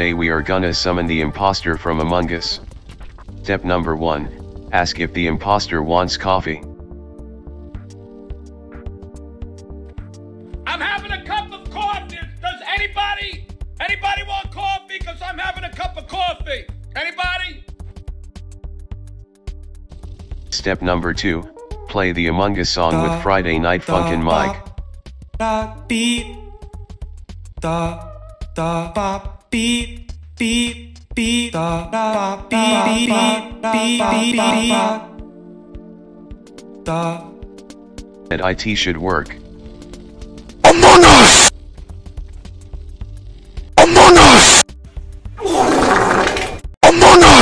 Today we are gonna summon the imposter from Among Us. Step number 1, ask if the imposter wants coffee. I'm having a cup of coffee. Does anybody, anybody want coffee? Because I'm having a cup of coffee. Anybody? Step number 2, play the Among Us song with Friday Night Funkin' Mike. Da beep da da ba that IT should work. Among Us. Among Us. Among Us.